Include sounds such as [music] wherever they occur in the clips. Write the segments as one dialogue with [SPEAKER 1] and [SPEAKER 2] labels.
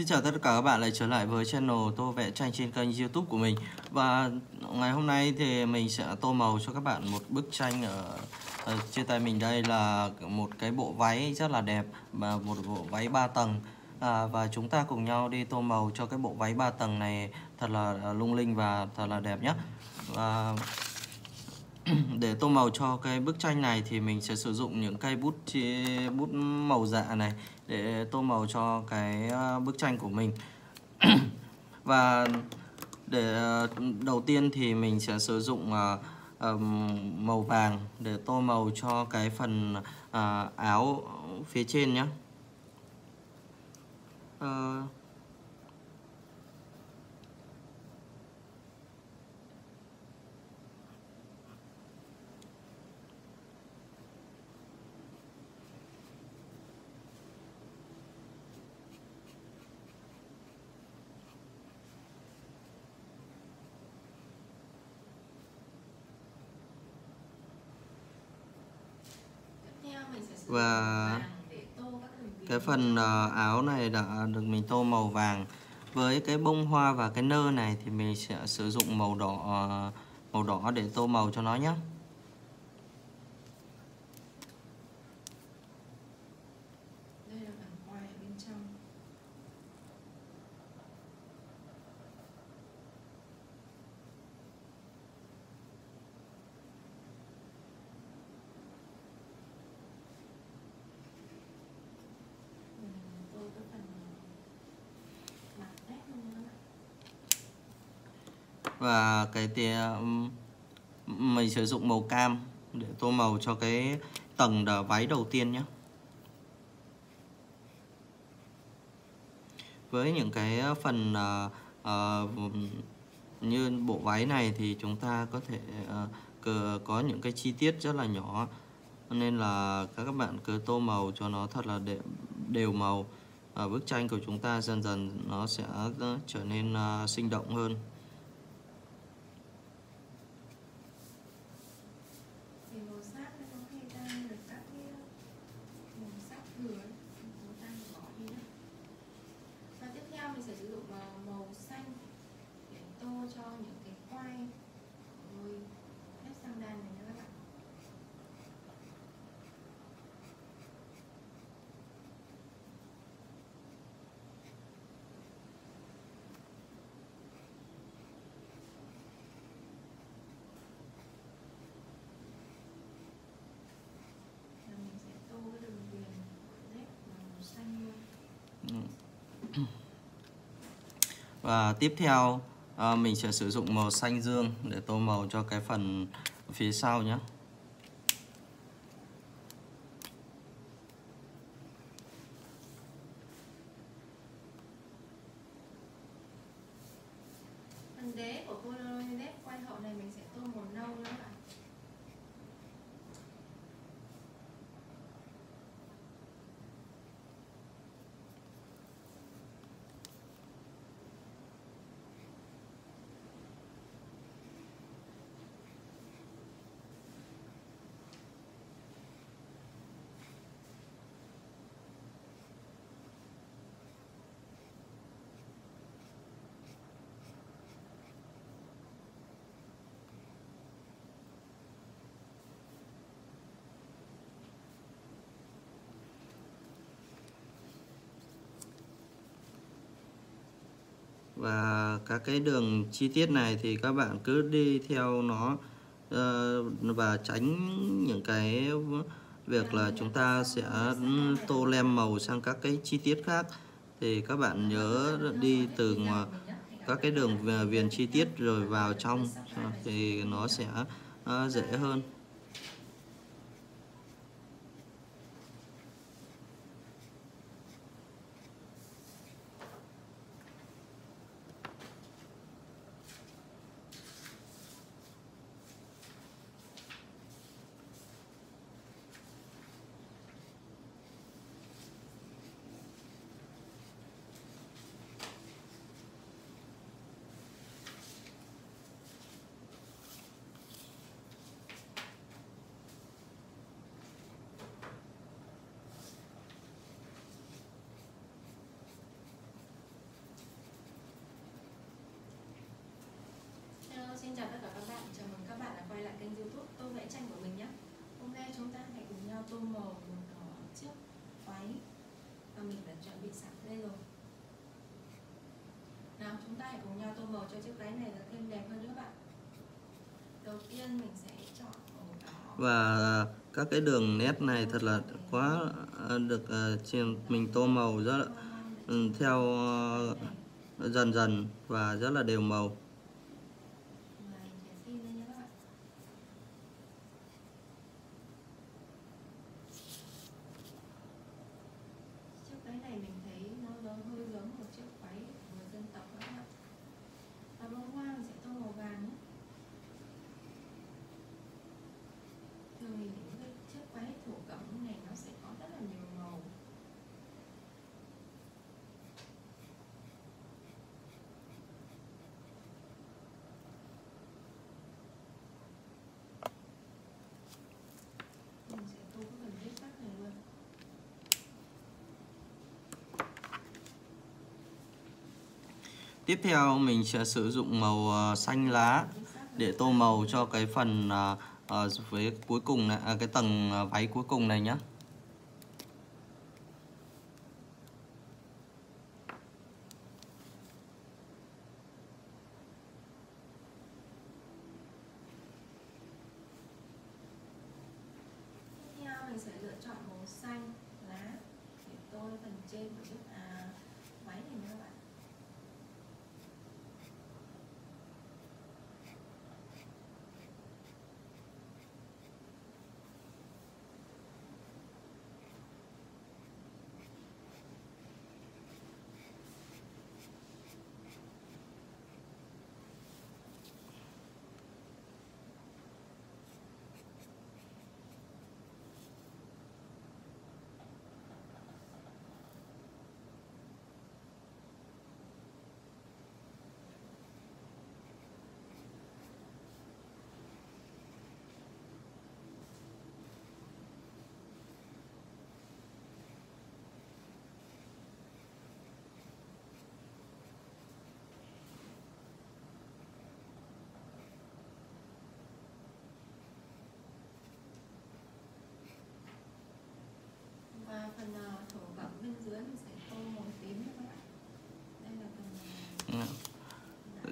[SPEAKER 1] Xin chào tất cả các bạn lại trở lại với channel tô vẽ tranh trên kênh youtube của mình. Và ngày hôm nay thì mình sẽ tô màu cho các bạn một bức tranh ở, ở trên tay mình. Đây là một cái bộ váy rất là đẹp và một bộ váy 3 tầng. À, Và chúng ta cùng nhau đi tô màu cho cái bộ váy 3 tầng này thật là à, lung linh và thật là đẹp nhé Và để tô màu cho cái bức tranh này thì mình sẽ sử dụng những cây bút bút màu dạ này để tô màu cho cái ờ, bức tranh của mình. [clears throat] Và để ờ, đầu tiên thì mình sẽ sử dụng ờ, màu vàng để tô màu cho cái phần áo phía trên nhé
[SPEAKER 2] và cái phần ờ,
[SPEAKER 1] áo này đã được mình tô màu vàng. Với cái bông hoa và cái nơ này thì mình sẽ sử dụng màu đỏ ờ, màu đỏ để tô màu cho nó nhé và cái tia mình sử dụng màu cam để tô màu cho cái tầng đờ váy đầu tiên nhé với những cái phần uh, uh, như bộ váy này thì chúng ta có thể uh, có những cái chi tiết rất là nhỏ. Nên là các bạn cứ tô màu cho nó thật là đều, đều màu. Uh, bức tranh của chúng ta dần dần nó sẽ trở nên uh, sinh động hơn. Và tiếp theo à, mình sẽ sử dụng màu xanh dương để tô màu cho cái phần phía sau nhé.
[SPEAKER 2] Phần đế của Polaroid quay hậu này mình sẽ
[SPEAKER 1] và các cái đường chi tiết này thì các bạn cứ đi theo nó uh, và tránh những cái việc là chúng ta sẽ tô lem màu sang các cái chi tiết khác. Thì các bạn nhớ đi từ
[SPEAKER 2] các cái đường ờ, viền chi tiết rồi vào trong ờ, thì nó sẽ
[SPEAKER 1] uh, dễ hơn.
[SPEAKER 2] Tranh của mình nhé hôm nay chúng ta hãy cùng nhau tô màu một ờ, chiếc váy. Và mình đã chuẩn bị sẵn đây rồi. Nào chúng ta hãy cùng nhau tô màu cho chiếc váy này là thêm đẹp hơn nữa bạn. Đầu tiên mình sẽ chọn màu đỏ.
[SPEAKER 1] Và ờ, các cái đường nét này thật là quá ờ, được mình tô màu rất là,
[SPEAKER 2] ừ, theo
[SPEAKER 1] dần dần và rất là đều màu. Tiếp theo mình sẽ sử dụng màu ờ, xanh lá
[SPEAKER 2] để tô màu cho
[SPEAKER 1] cái phần ờ, ờ, với cuối cùng này, à, cái tầng váy cuối cùng này nhé.
[SPEAKER 2] mình sẽ lựa chọn màu xanh lá để tô phần trên của chiếc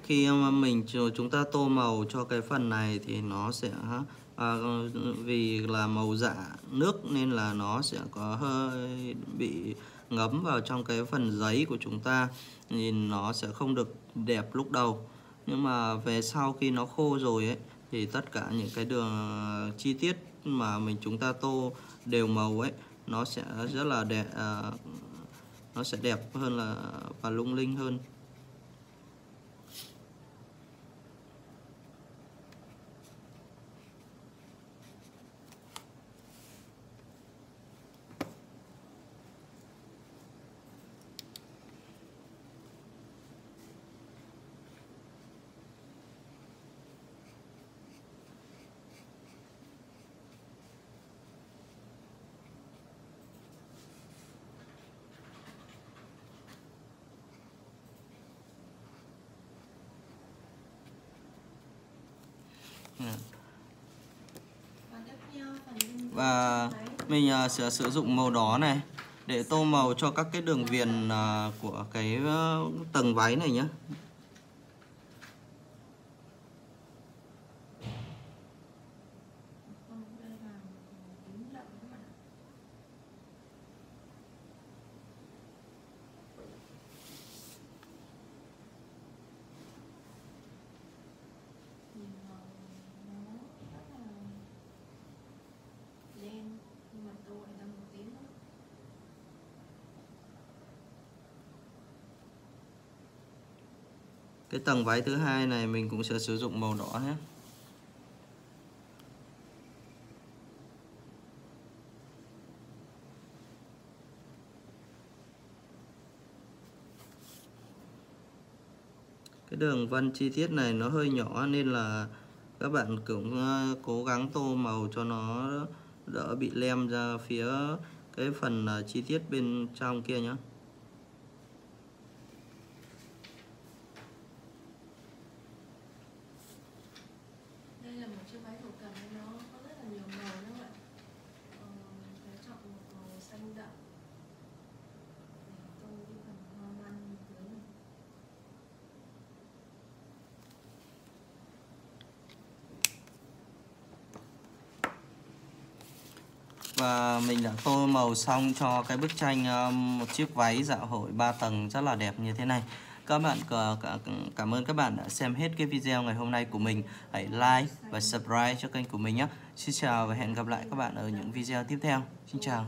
[SPEAKER 2] khi mà
[SPEAKER 1] mình chúng ta tô màu cho cái phần này thì nó sẽ à, vì là màu dạ nước nên là nó sẽ có hơi bị ngấm vào trong cái phần giấy của chúng ta nhìn nó sẽ không được đẹp lúc đầu. Nhưng mà về sau khi nó khô rồi ấy thì tất cả những cái đường chi tiết mà mình chúng ta tô đều màu ấy nó sẽ rất là đẹp à, nó sẽ đẹp hơn là và lung linh hơn.
[SPEAKER 2] Và mình à, sẽ sử dụng màu đỏ
[SPEAKER 1] này để tô màu cho các cái đường viền à, của cái à, tầng váy này nhé cái tầng váy thứ hai này mình cũng sẽ sử dụng màu đỏ nhé. Cái đường vân chi tiết này nó hơi nhỏ nên là các bạn cũng ờ, cố gắng tô màu cho nó đỡ bị lem ra phía cái phần ờ, chi tiết bên trong kia nhé.
[SPEAKER 2] chứ váy thổ cẩm nó có rất là nhiều màu nữa ạ? Ờ, phải chọn một màu xanh đậm. Để tô cái phần hoa văn dưới này.
[SPEAKER 1] Và mình đã tô màu xong cho cái bức tranh một chiếc váy dạ hội 3 tầng rất là đẹp như thế này các bạn cảm ơn các bạn đã xem hết cái video ngày hôm nay của mình. Hãy like và subscribe cho kênh của mình nhé. Xin chào và hẹn gặp lại các bạn ở những video tiếp theo. Xin chào.